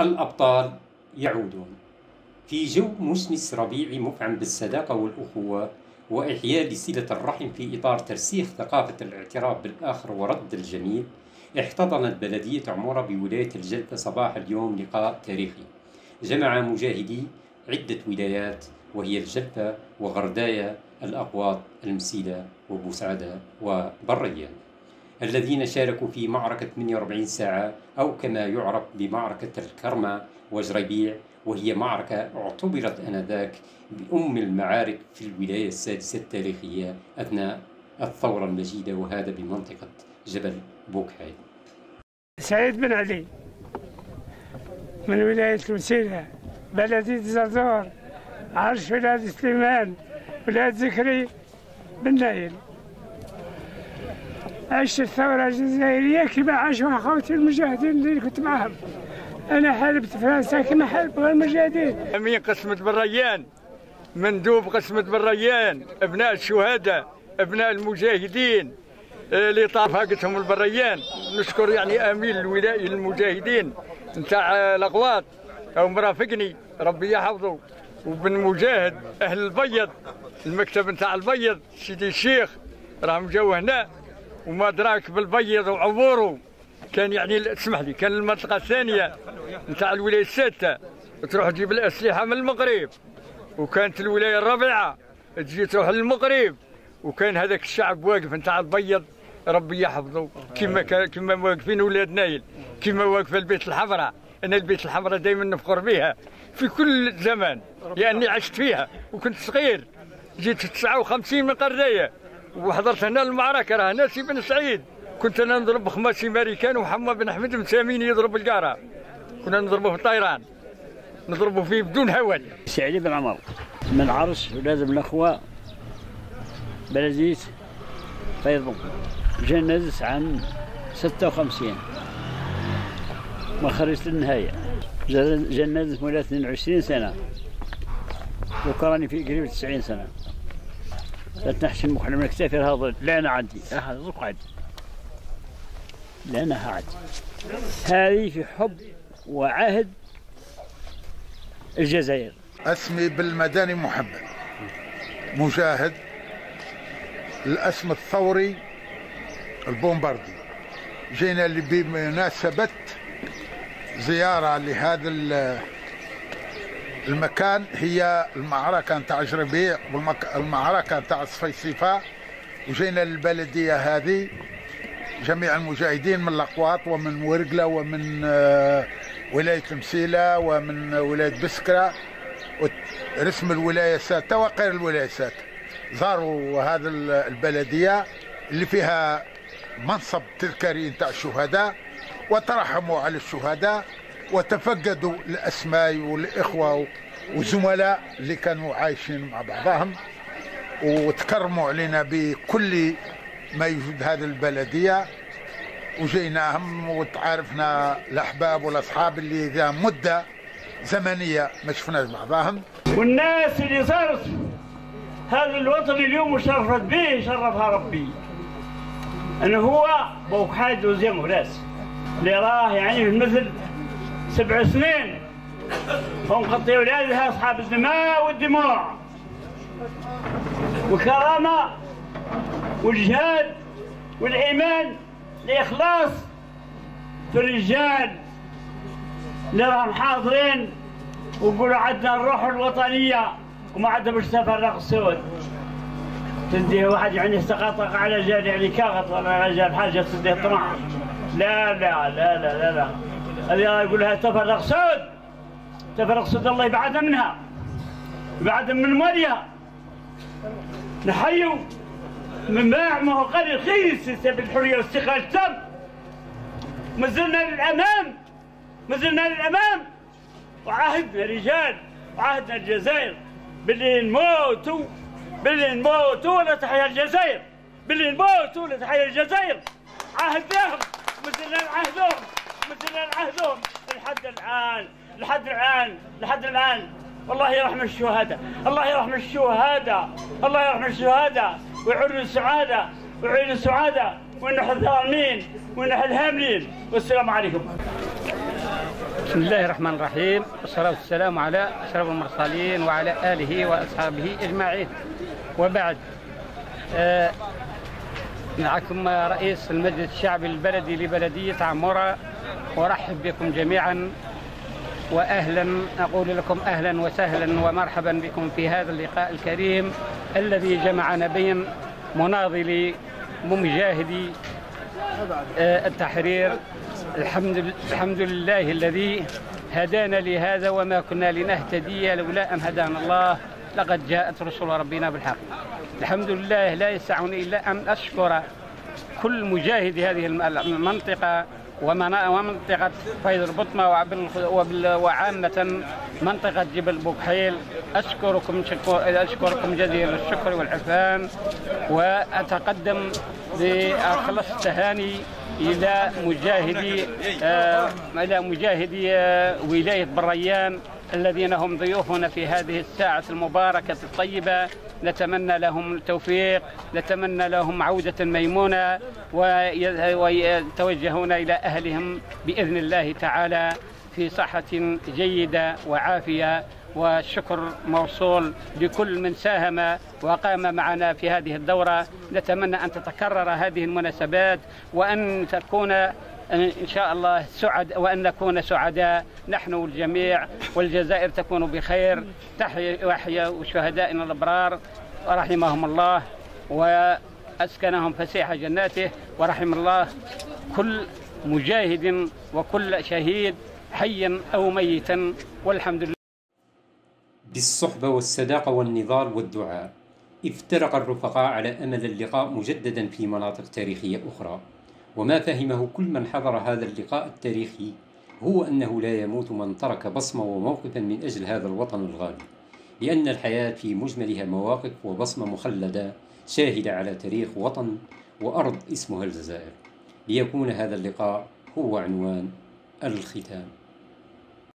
الأبطال يعودون. في جو مشمس ربيعي مفعم بالصداقة والأخوة وإحياء لصلة الرحم في إطار ترسيخ ثقافة الاعتراف بالآخر ورد الجميل احتضنت بلدية عمورة بولاية الجلفة صباح اليوم لقاء تاريخي. جمع مجاهدي عدة ولايات وهي الجلفة وغرداية الأقواط المسيلة وبوسعادة وبريان. الذين شاركوا في معركة 48 ساعة أو كما يعرف بمعركة الكرمة وجريبيع وهي معركة اعتبرت آنذاك بأم المعارك في الولاية السادسة التاريخية أثناء الثورة المجيدة وهذا بمنطقة جبل بوكحي سعيد بن علي من ولاية المسيلة بلدية زرزور عرش ولاد سليمان ولاد زكري بن نايل. عشت الثورة الجزائرية كما عاشوا أخوتي المجاهدين اللي كنت معهم أنا حاربت فرنسا كما حاربوا المجاهدين. أمين قسمة بالريان. مندوب قسمة بالريان. أبناء الشهداء أبناء المجاهدين. اللي طاف هاقتهم البريان. نشكر يعني أمين الولائي للمجاهدين. نتاع الاقواط أو مرافقني ربي يحفظه. وبن مجاهد أهل البيض. المكتب نتاع البيض سيدي الشيخ. راهم جاوا هنا. وما دراك بالبيض وعموره كان يعني اسمح لي كان المنطقة الثانية نتاع الولاية السادسة. تروح تجيب الأسلحة من المغرب. وكانت الولاية الرابعة تجي تروح للمغرب. وكان هذاك الشعب واقف نتاع البيض ربي يحفظه. كما كما واقفين ولاد نايل. كما واقفة البيت الحمراء. أنا البيت الحمراء دائما نفخر بها في كل زمان لأني عشت فيها. وكنت صغير. جيت في 59 من قرديه وحضرت هنا المعركة راه. ناسي بن سعيد. كنت أنا نضرب خماسي امريكان ومحمد بن احمد مسامين يضرب القاره كنا نضربه في الطيران نضربه فيه بدون هول سعيد بن عمر. من عرس ولاد بن الاخوه بلديه فيض. جنز عام 56 ما خرجت النهاية جنز مولا 22 سنة. وكراني في قريب 90 سنة. تنحشم مخنا من كتافي هذا لا أنا عندي هذا زق عندي لا أنا عندي هذه في حب وعهد الجزائر. أسمي بالمداني محمد. مجاهد الأسم الثوري البومباردي. جينا بمناسبة زيارة لهذا المكان هي المعركة نتاع جربيع والمعركة نتاع الصفيصيفة وجينا للبلدية هذه. جميع المجاهدين من الأقواط ومن ورقلة ومن ولاية المسيلة ومن ولاية بسكرة. رسم الولاية ساتة وغير الولاية ساتة زاروا هذا البلدية اللي فيها منصب تذكاري نتاع الشهداء وترحموا على الشهداء. وتفقدوا الأسماء والإخوة والزملاء اللي كانوا عايشين مع بعضهم وتكرموا علينا بكل ما يوجد هذه البلدية. وجيناهم وتعارفنا الأحباب والأصحاب اللي ذا مدة زمنية ما شفناش بعضهم. والناس اللي صارت هذا الوطن اليوم وشرفت به شرفها ربي. إنه هو بوك حاد وزيم وراس اللي راه يعني المثل سبع سنين. هم خطي اولادها أصحاب الدماء والدموع. والكرامة والجهاد والإيمان الاخلاص في الرجال اللي راهم حاضرين ويقولوا عندنا الروح الوطنية وما عندهم باش تفرق السود تديه واحد يعني استقاطق على جال يعني كاغط ولا على جال حاجة تديه طمع. لا لا لا لا لا لا. هذه يقول لها تفرق سود تفرق سود الله يبعدنا منها. يبعدنا من ماليها نحيوا من باع ما هو قال رخيص يسبب الحريه والاستقلال التام ما زلنا للأمام. ما زلنا للأمام. وعهدنا رجال. وعهدنا الجزائر. باللي نموتوا باللي نموتوا ولا تحيا الجزائر. باللي نموتوا ولا تحيا الجزائر. عهدناهم. مثلنا نعهدهم. مثلنا نعهدهم لحد الآن لحد الآن لحد الآن. والله يرحم الشهداء الله يرحم الشهداء الله يرحم الشهداء. ويعين السعاده ويعين السعاده ونحن الظالمين ونحن الهاملين والسلام عليكم. بسم الله الرحمن الرحيم. والصلاة والسلام على أشرف المرسلين وعلى آله وأصحابه أجمعين. وبعد آه معكم رئيس المجلس الشعبي البلدي لبلدية عمورة وأرحب بكم جميعا وأهلا أقول لكم أهلا وسهلا ومرحبا بكم في هذا اللقاء الكريم الذي جمعنا بين مناضلي ومجاهدي آه، التحرير. الحمد الحمد لله الذي هدانا لهذا وما كنا لنهتدي لولا أن هدانا الله. لقد جاءت رسل ربنا بالحق. الحمد لله لا يسعني إلا أن أشكر كل مجاهد هذه المنطقة ومنطقة فيض البطمة وعامة منطقة جبل بوكحيل. أشكركم أشكركم جزيل الشكر والعفان. وأتقدم بأخلص التهاني إلى مجاهدي آه إلى مجاهدي آه ولاية بريان الذين هم ضيوفنا في هذه الساعة المباركة الطيبة. نتمنى لهم التوفيق نتمنى لهم عودة ميمونة ويتوجهون إلى أهلهم بإذن الله تعالى في صحة جيدة وعافية. والشكر موصول لكل من ساهم وقام معنا في هذه الدورة. نتمنى أن تتكرر هذه المناسبات وأن تكون إن شاء الله سعد وأن نكون سعداء. نحن والجميع والجزائر تكون بخير. تحيا ويحيا شهدائنا الأبرار. ورحمهم الله وأسكنهم فسيح جناته. ورحم الله كل مجاهد وكل شهيد حيا أو ميتا. والحمد لله. بالصحبة والصداقة والنضال والدعاء افترق الرفقاء على أمل اللقاء مجددا في مناطق تاريخية أخرى. وما فهمه كل من حضر هذا اللقاء التاريخي هو أنه لا يموت من ترك بصمة وموقفا من أجل هذا الوطن الغالي. لأن الحياة في مجملها مواقف وبصمة مخلدة شاهدة على تاريخ وطن وأرض اسمها الجزائر. ليكون هذا اللقاء هو عنوان الختام.